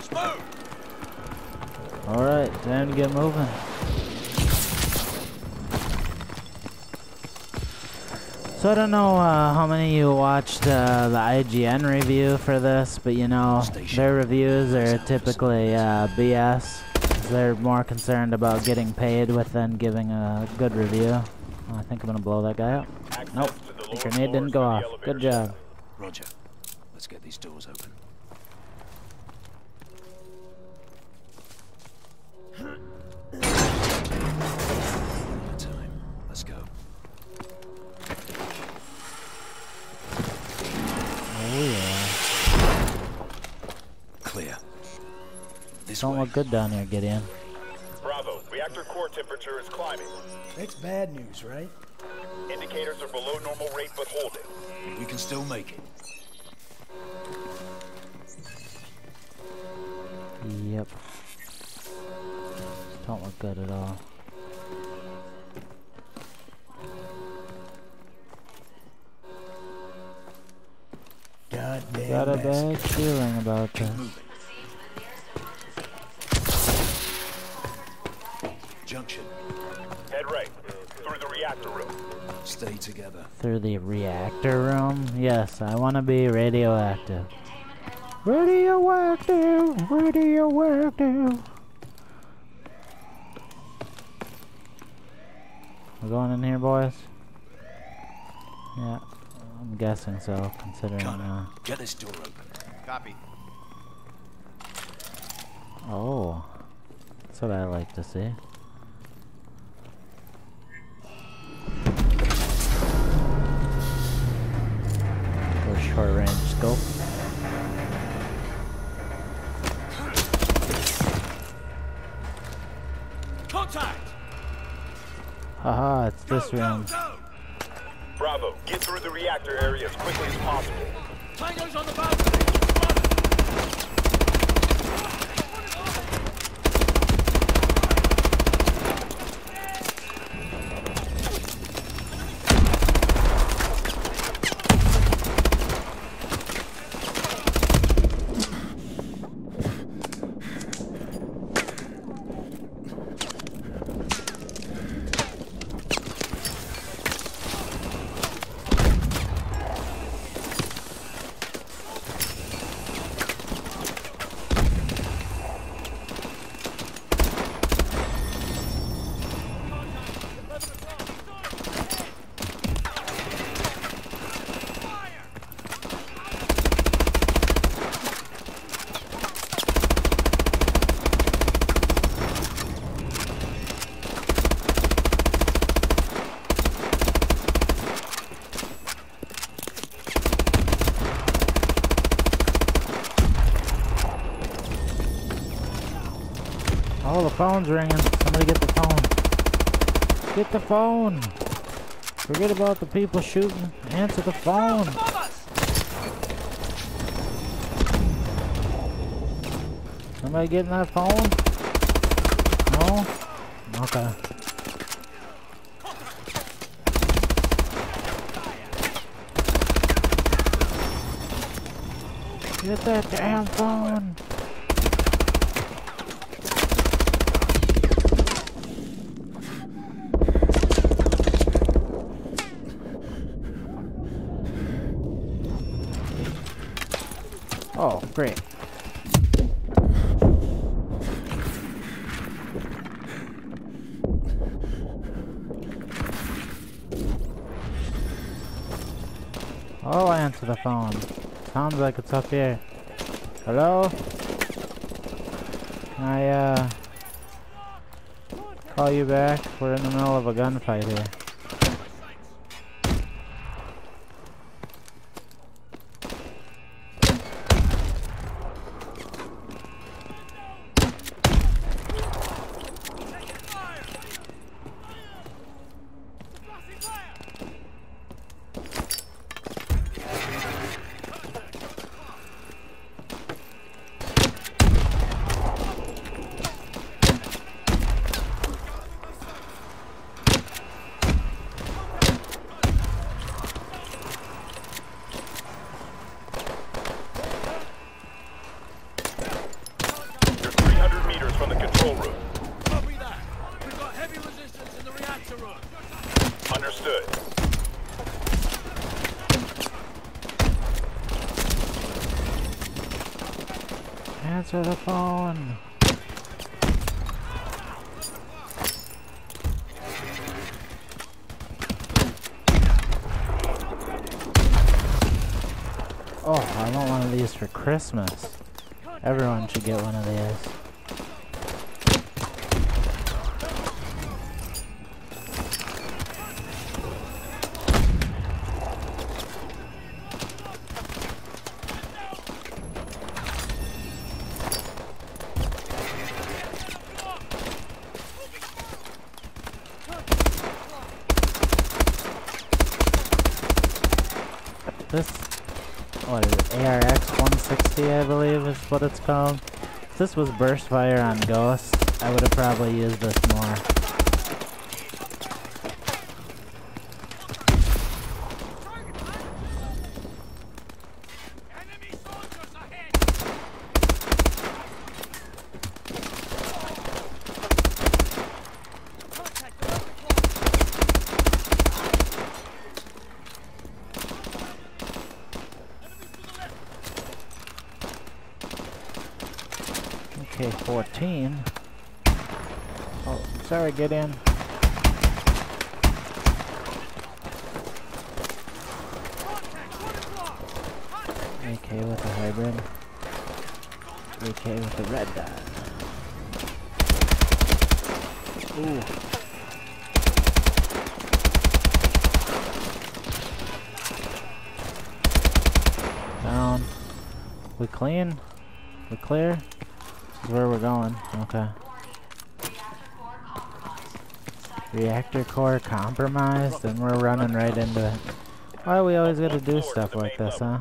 Let's move. Alright, time to get moving. So I don't know uh, how many of you watched uh, the IGN review for this, but you know, their reviews are typically uh, BS. They're more concerned about getting paid with than giving a good review. Oh, I think I'm gonna blow that guy up. Nope, the grenade didn't go off. Good job. Roger. Let's get these doors open. This Don't way. look good down here, Gideon. Bravo, reactor core temperature is climbing. That's bad news, right? Indicators are below normal rate but holding. We can still make it. Yep. Don't look good at all. God damn. Got a bad feeling about this. Junction. Head right, through the reactor room. Stay together. Through the reactor room? Yes, I want to be radioactive. Radioactive, radioactive. We're going in here, boys? Yeah, I'm guessing so, considering, uh, get this door open. Copy. oh, that's what I like to see. This room. Bravo, get through the reactor area as quickly as possible. Tango's on the balcony! Oh, the phone's ringing. Somebody get the phone. Get the phone. Forget about the people shooting. Answer the phone. Somebody getting that phone? No? Okay. Get that damn phone. Oh, great. Oh, I answer the phone. Sounds like it's up here. Hello? I, uh, call you back? We're in the middle of a gunfight here. Answer the phone. Oh, I want one of these for Christmas. Everyone should get one of these. This, what is it, ARX 160 I believe is what it's called. If this was burst fire on Ghost, I would have probably used this more. 14. Oh, sorry, get in. AK with a hybrid. AK with a red dot. Ooh. Down. We clean? We clear? This is where we're going. Okay. Reactor core compromised, and we're running right into it. Why are we always gotta do stuff like this, huh?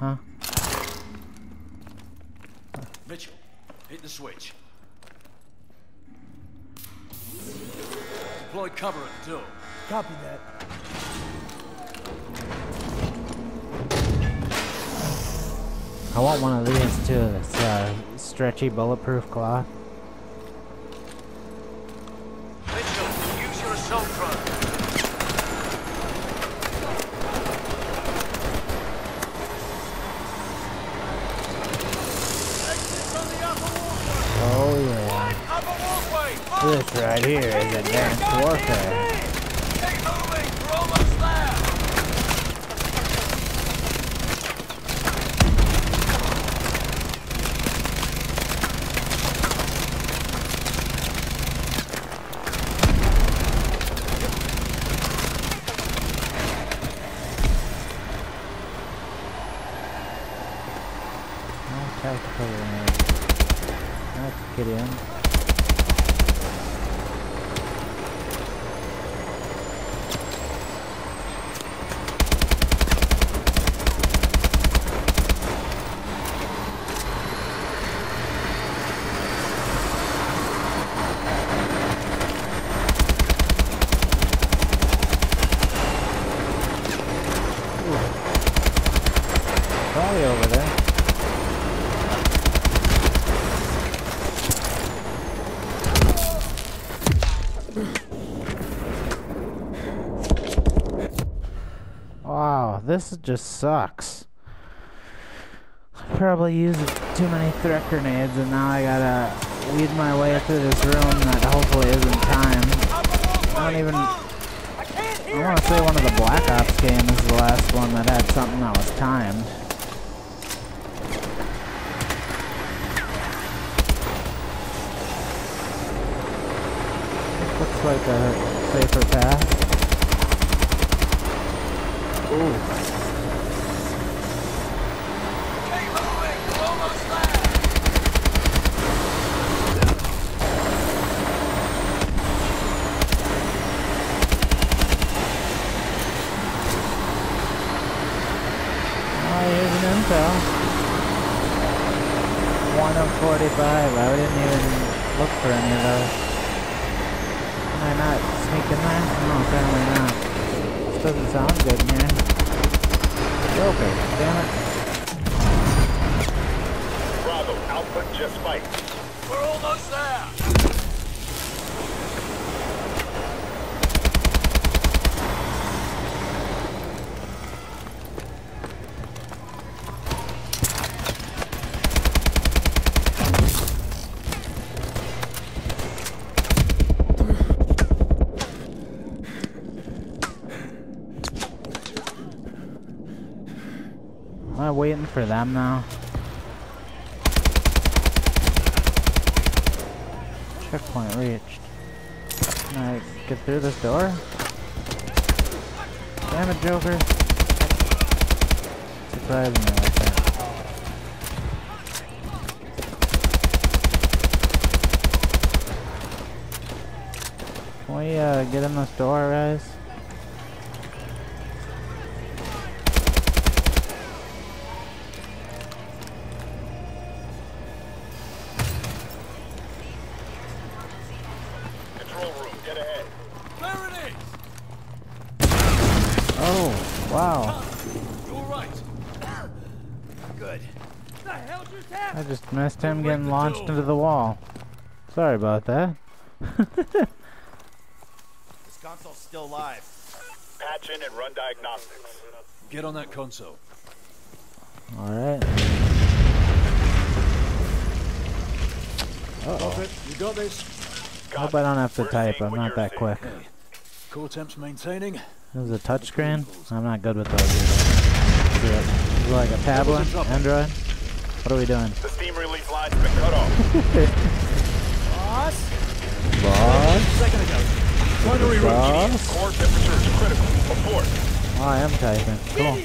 Huh? Mitchell, hit the switch. Deploy cover at the. Copy that. I want one of these too. This uh, stretchy bulletproof cloth. Mitchell, use your assault drone. Exits on the upper walkway. Oh yeah. This right here is advanced warfare. Keep moving. We're almost there. No tactical grenade. Let's get in. Probably over there. Wow, this just sucks. I probably used too many threat grenades and now I gotta weed my way through this room that hopefully isn't timed. I don't even... I want to say one of the Black Ops games is the last one that had something that was timed. Looks like a safer path. Doesn't sound good in Joker, damn it. Bravo, output just spiked. We're almost there. Waiting for them now. Checkpoint reached. Can I get through this door? Damn it, Joker. Surprising me like that. Can we uh, get in this door, guys? Him Break getting launched door. into the wall. Sorry about that. This console's still live. Patch in and run diagnostics. Get on that console. Alright. Stop it. You got this? Hope I don't have to We're type. I'm not that quick. Hey. Core temps maintaining. This is a touchscreen? I'm not good with those either. Is it like a tablet? in trouble. Android? What are we doing? The steam relief line's been cut off. Boss? Boss? Second ago. Trying to reroute. Boss? Core temperature is critical. Report. Oh, I am typing. Cool. We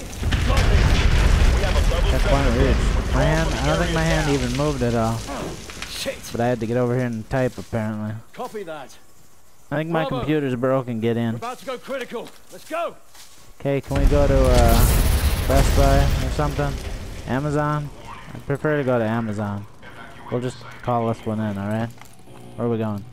have a level Checkpoint seven reached. My hand, I don't think my hand Area even moved at all. Shit. But I had to get over here and type apparently. Copy that. I think my Bravo. computer's broken. Get We're in. about to go critical. Let's go. Okay, can we go to uh, Best Buy or something? Amazon? I prefer to go to Amazon. We'll just call this one in, alright? Where are we going?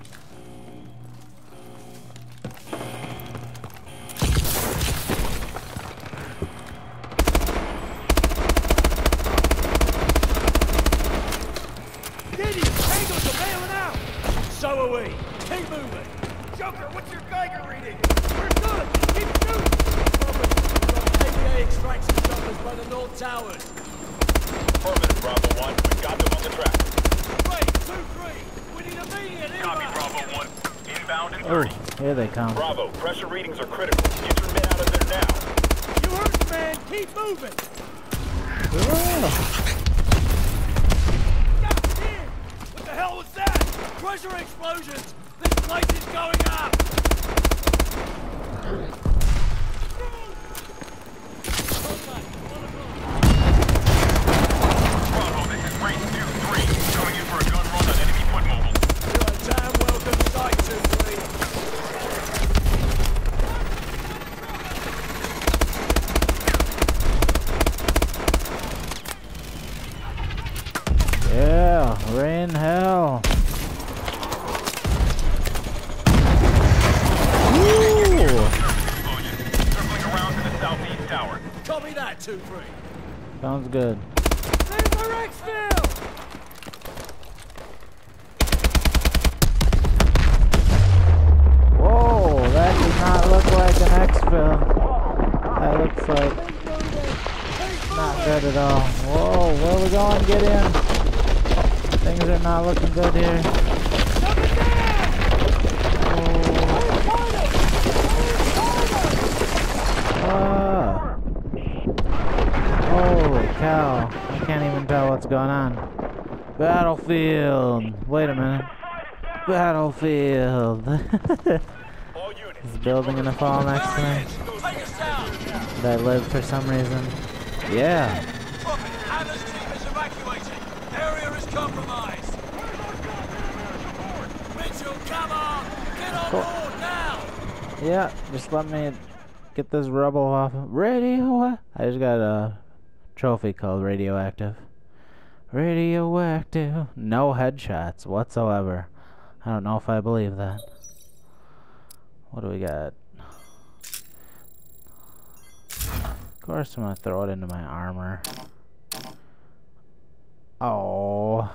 Towers. Affirmative, Bravo 1. We've got them on the track. Wait, two, three. We need immediate Copy. Bravo 1. Inbound in Oh, here they come. Bravo, pressure readings are critical. Get your men out of there now. You hurt, man. Keep moving. God damn. What the hell was that? Pressure explosions. This place is going up. Two, three. Sounds good. Whoa, that not look like an. That looks like not good at all. Whoa, where are we going? Get in. Things are not looking good here. Tell what's going on. Battlefield. Wait a minute. Battlefield. The building gonna fall next to me? Did I live for some reason? Yeah. Yeah, just let me get this rubble off. Radio. I just got a trophy called Radioactive. Radioactive. No headshots whatsoever. I don't know if I believe that. What do we got? Of course, I'm gonna throw it into my armor. Oh.